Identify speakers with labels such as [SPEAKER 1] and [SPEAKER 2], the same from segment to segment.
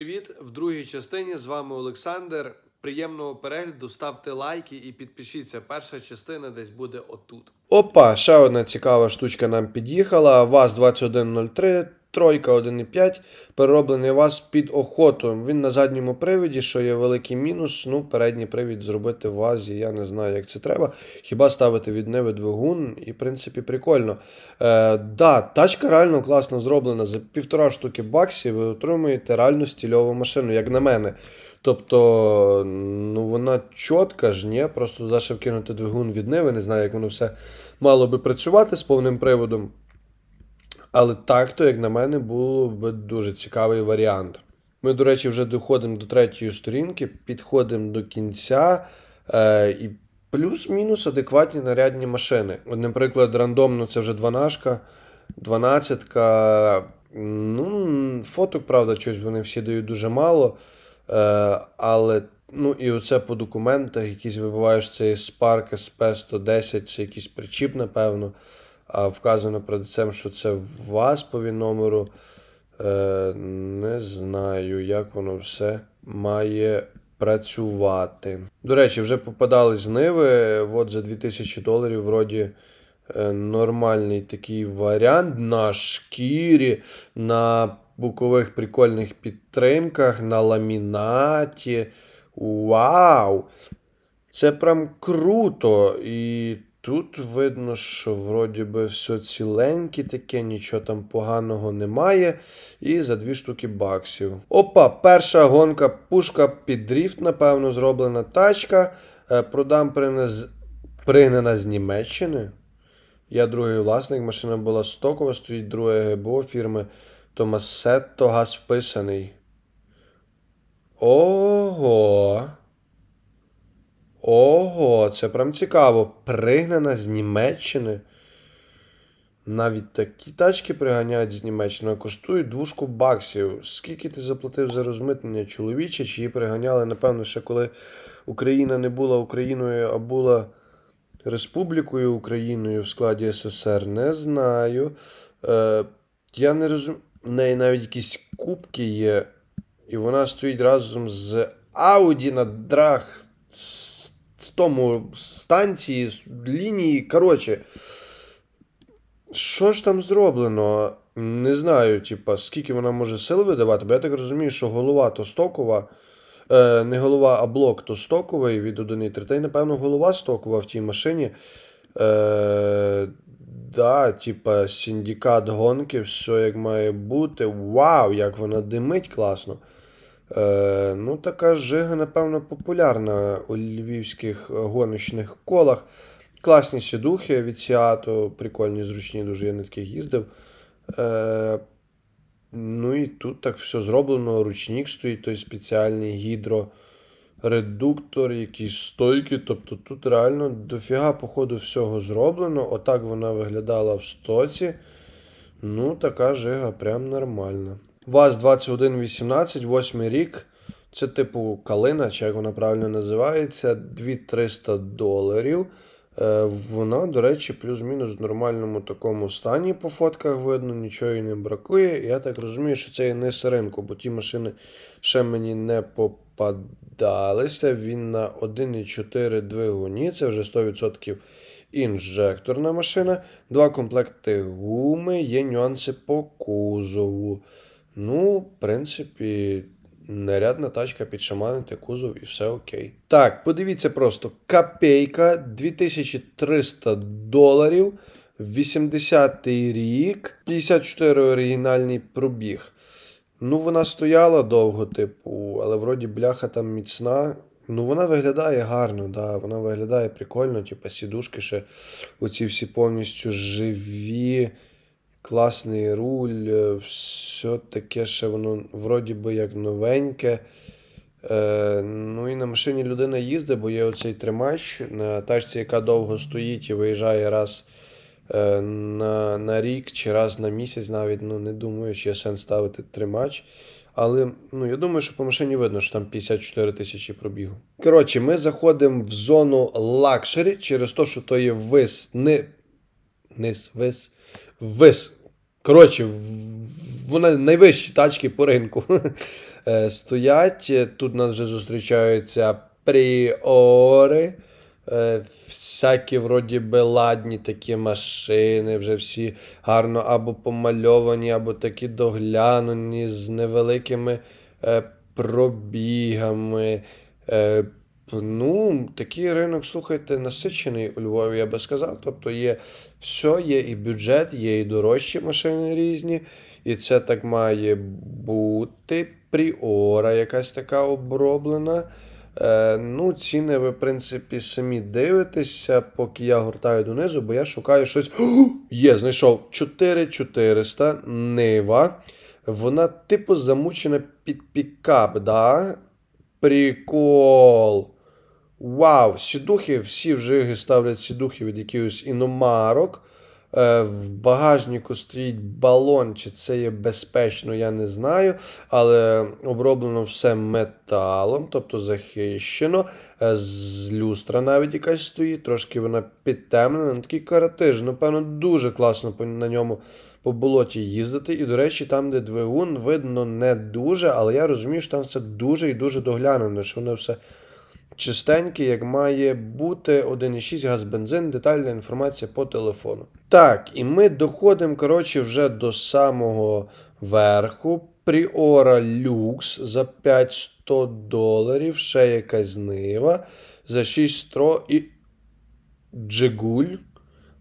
[SPEAKER 1] Привіт! В другій частині з вами Олександр. Приємного перегляду, ставте лайки і підпишіться. Перша частина десь буде отут.
[SPEAKER 2] Опа, ще одна цікава штучка нам під'їхала. ВАЗ-2103, тройка 1.5, перероблений ВАЗ під охоту. Він на задньому привіді, що є великий мінус. Ну, передній привід зробити в ВАЗі, я не знаю, як це треба. Хіба ставити від неви двигун, і, в принципі, прикольно. Е, да, тачка реально класно зроблена. За півтора штуки баксів ви отримуєте реально стільову машину, як на мене. Тобто, ну вона чітка ж, ні, просто туди ще вкинути двигун від Ниви, не знаю, як воно все мало би працювати з повним приводом. Але так, то, як на мене, було б дуже цікавий варіант. Ми, до речі, вже доходимо до третьої сторінки, підходимо до кінця. Е, і плюс-мінус адекватні нарядні машини. От, наприклад, рандомно це вже 12, 12. Ну, фоток, правда, щось вони всі дають дуже мало. Е, але ну і оце по документах, якісь вибиваєш це Spark SP110, це якийсь причіп, напевно. А вказано цим, що це ВАСПові номеру. Е, Не знаю, як воно все має працювати. До речі, вже попадали з Ниви. От за 2000 доларів, вроді. Е, нормальний такий варіант на шкірі, на бокових прикольних підтримках, на ламінаті. Вау! Це прям круто. І тут видно, що вроді би все ціленьке таке, нічого там поганого немає. І за дві штуки баксів. Опа, перша гонка, пушка під дріфт, напевно, зроблена тачка. Е, продам пригнана з Німеччини. Я другий власник, машина була стокова, стоїть друге ГБО фірми Томасетто газ вписаний. Ого. Ого, це прям цікаво. Пригнана з Німеччини. Навіть такі тачки приганяють з Німеччини, коштують двушку баксів. Скільки ти заплатив за розмитнення чоловіче, чи її приганяли, напевно, ще коли Україна не була Україною, а була Республікою Україною в складі СССР, не знаю. Е, Я не розумію. В неї навіть якісь кубки є, і вона стоїть разом з Ауді на драх тому станції, лінії. Коротше, що ж там зроблено? Не знаю, типа, скільки вона може сил видавати, бо я так розумію, що голова то стокова. Е, Не голова, а блок то стоковий від 1.3. Та й, напевно, голова стокова в тій машині. Е, Да, типа синдикат гонки, все як має бути. Вау, як вона димить класно. Е, Ну, така жига, напевно, популярна у львівських гоночних колах. Класні сідухи від Сіато, прикольні, зручні, дуже я на таких їздив. Е, Ну і тут так все зроблено. Ручник стоїть, той спеціальний гідроредуктор, якісь стойки. Тобто тут реально дофіга, походу, всього зроблено. Отак вона виглядала в стоці. Ну, така жига прям нормальна. ВАЗ-2118, 8 рік. Це типу калина, чи як вона правильно називається, 2300 доларів. Е, вона, до речі, плюс-мінус в нормальному такому стані по фотках видно, нічого їй не бракує. Я так розумію, що це і не сиринку, бо ті машини ще мені не попадалися. Він на 1,4 двигуні, це вже 100% інжекторна машина. Два комплекти гуми, є нюанси по кузову. Ну, в принципі. Нарядна тачка підшаманити кузов і все окей. Так, подивіться просто копейка 2300 доларів. 80-й рік, 54 оригінальний пробіг. Ну, вона стояла довго, типу, але вроді бляха там міцна. Ну, вона виглядає гарно, да, вона виглядає прикольно, типу, сідушки ще оці всі повністю живі. Класний руль, е, все таке ще воно вроді би як новеньке. Е, Ну і на машині людина їздить, бо є оцей тримач на тачці, яка довго стоїть і виїжджає раз е, на на рік чи раз на місяць, навіть ну не думаю, чи є сенс ставити тримач. Але ну, я думаю, що по машині видно, що там 54 тисячі пробігу. Коротше, ми заходимо в зону luxury через те, що то є вис, не, низ, вис, вис. Коротше, вона найвищі тачки по ринку. е, стоять. Тут нас вже зустрічаються пріори. Е, всякі, вроді би, ладні такі машини, вже всі гарно або помальовані, або такі доглянулі з невеликими е, пробігами. Е, Ну, такий ринок, слухайте, насичений у Львові, я би сказав. Тобто є все, є і бюджет, є і дорожчі машини різні. І це так має бути. Пріора якась така оброблена. Е, Ну, ціни ви, в принципі, самі дивитеся, поки я гортаю донизу, бо я шукаю щось. Є, знайшов 4400 Нива. Вона, типу, замучена під пікап, да? Прикол. Вау! Сідухи, всі вжиги ставлять сідухи від якихось іномарок. Е, В багажнику стоїть балон, чи це є безпечно, я не знаю. Але оброблено все металом, тобто захищено. Е, З люстра навіть якась стоїть, трошки вона підтемнена. Такий каратиж. Напевно, дуже класно на ньому по болоті їздити. І, до речі, там, де двигун, видно не дуже, але я розумію, що там все дуже і дуже доглянено, що воно все чистенький, як має бути 1,6 газ бензин, детальна інформація по телефону. Так, і ми доходимо, коротше, вже до самого верху. Пріора люкс за 500 доларів, ще якась знива за 600 і Джигуль.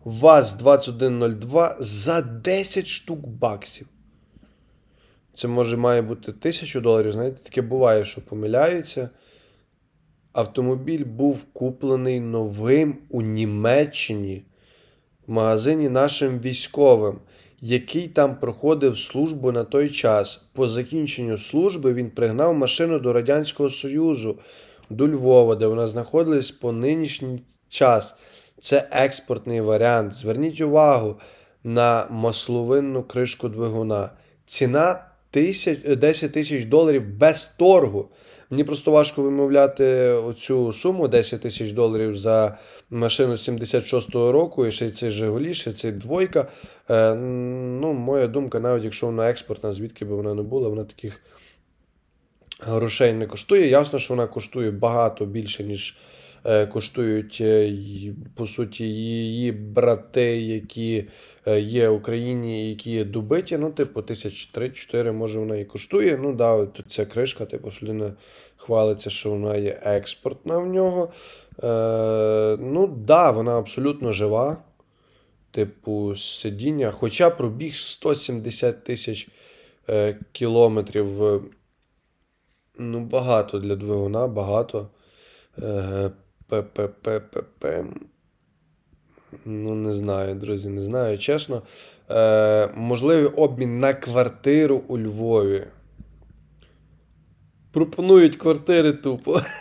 [SPEAKER 2] ВАЗ-2102 за 10 штук баксів. Це може має бути 1000 доларів. Знаєте, таке буває, що помиляються. Автомобіль був куплений новим у Німеччині в магазині нашим військовим, який там проходив службу на той час. По закінченню служби він пригнав машину до Радянського Союзу, до Львова, де вона знаходилась по нинішній час. Це експортний варіант. Зверніть увагу на масловинну кришку двигуна. Ціна тисяч, 10 тисяч доларів без торгу. Мені просто важко вимовляти оцю суму 10 тисяч доларів за машину 76-го року, і ще цей Жигулі, ще цей двойка. Е, ну, моя думка, навіть якщо вона експортна, звідки би вона не була, вона таких грошей не коштує. Ясно, що вона коштує багато більше, ніж е, коштують, е, по суті, її брати, які е, є в Україні, які є добиті. Ну, типу, тисяч три-чотири, може, вона і коштує. Ну, да, тут ця кришка, типу, людина хвалиться, що вона є експортна в нього. Е, ну, да, вона абсолютно жива. Типу, сидіння. Хоча пробіг 170 тисяч е, кілометрів. е, Ну, багато для двигуна, багато. ППППП. Ну, не знаю, друзі, не знаю. Чесно. Е, можливий обмін на квартиру у Львові. Пропонують квартири тупо.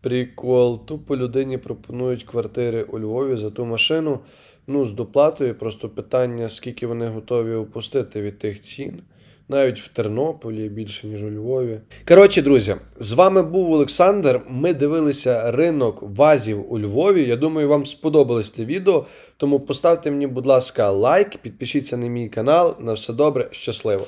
[SPEAKER 2] Прикол. Тупо людині пропонують квартири у Львові за ту машину. Ну, з доплатою. Просто питання, скільки вони готові опустити від тих цін. Навіть в Тернополі більше, ніж у Львові. Коротше, друзі, з вами був Олександр. Ми дивилися ринок вазів у Львові. Я думаю, вам сподобалось це відео. Тому поставте мені, будь ласка, лайк, підпишіться на мій канал. На все добре, щасливо!